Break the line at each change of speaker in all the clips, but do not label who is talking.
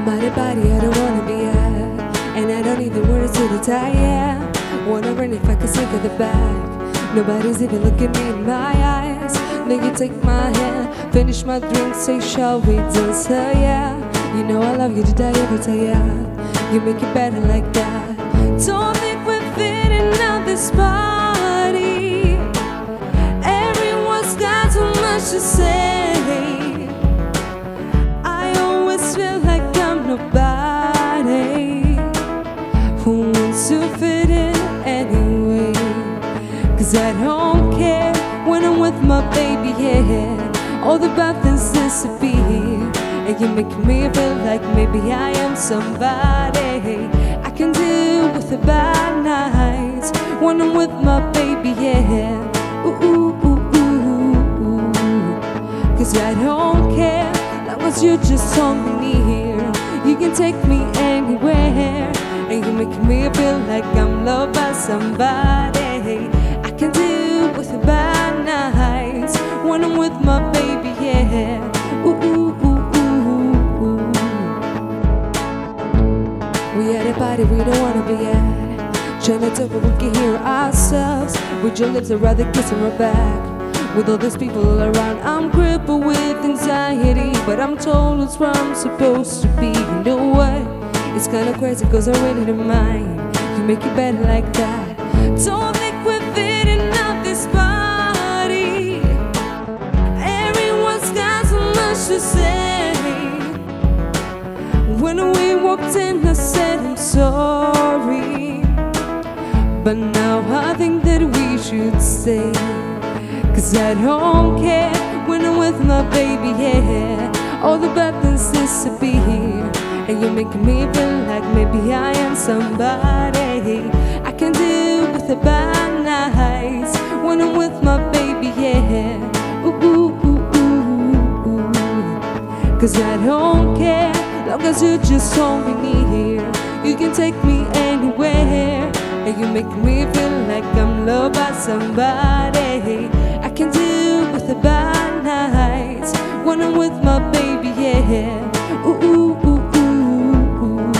I'm party I don't wanna be at, and I don't even wanna see the tie. Wanna run if I could sink at the back. Nobody's even looking me in my eyes. Then you take my hand, finish my drink, say shall we dance? Uh, yeah, you know I love you to die every day. Yeah, you make it better like that. Don't think we're fitting out this party. Yeah. All the bad things disappear. And you make me feel like maybe I am somebody. I can deal with the bad nights when I'm with my baby, yeah. Ooh, ooh, ooh, ooh, ooh. Cause I don't care long as you just hold me near. You can take me anywhere. And you make me feel like I'm loved by somebody. I can deal Party we don't wanna be at. To talk but we can hear ourselves. With your lips, I'd rather kiss my back. With all these people around, I'm crippled with anxiety. But I'm told it's where I'm supposed to be. You know what? It's kinda crazy cause I really don't mind. You make it better like that. Don't think we're fitting out this party. Everyone's got so much to say. When we walked in, I said I'm sorry. But now I think that we should stay. Cause I don't care when I'm with my baby, yeah. All the bad things disappear. And you're making me feel like maybe I am somebody. I can deal with the bad nights when I'm with my baby, yeah. Ooh, ooh, ooh, ooh, ooh. Cause I don't care long as you just hold me here, You can take me anywhere. And you make me feel like I'm loved by somebody. I can deal with the bad nights when I'm with my baby, yeah. Ooh, ooh, ooh, ooh, ooh.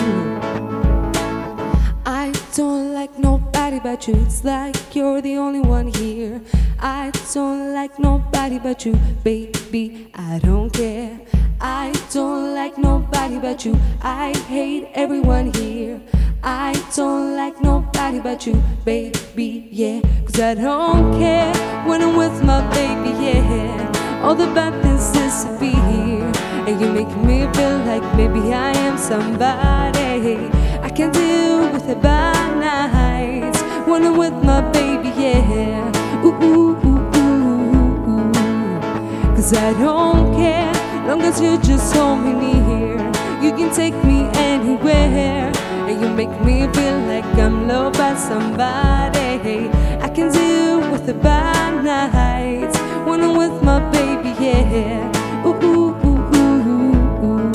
I don't like nobody but you. It's like you're the only one here. I don't like nobody but you, baby. I don't care. I don't like nobody but you. I hate everyone here. I don't like nobody but you, baby, yeah. Cause I don't care when I'm with my baby, yeah. All the bad things disappear. And you make me feel like maybe I am somebody. I can deal with the bad nights when I'm with my baby, yeah. Ooh, ooh, ooh, ooh, ooh. Cause I don't care long as you just hold me near. You can take me anywhere. And you make me feel like I'm loved by somebody. I can deal with the bad nights when I'm with my baby, yeah. Ooh, ooh, ooh, ooh, ooh.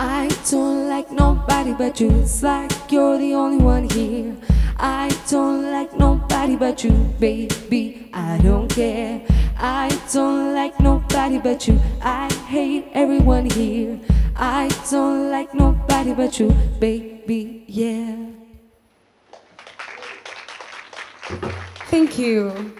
I don't like nobody but you. It's like you're the only one here. I don't like nobody but you, baby. I don't care. I don't like nobody but you. I hate everyone here. I don't like nobody but you, baby. Yeah. Thank you.